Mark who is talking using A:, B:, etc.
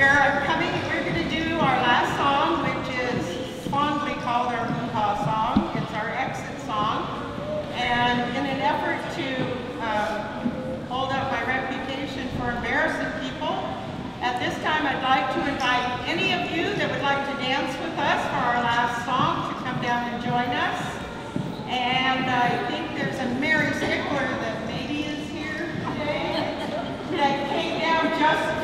A: we're coming, we're going to do our last song, which is fondly called our hoo-ha song. It's our exit song. And in an effort to um, hold up my reputation for embarrassing people, at this time I'd like to invite any of you that would like to dance with us for our last song to come down and join us. And I think there's a Mary Stickler that maybe is here today that came down just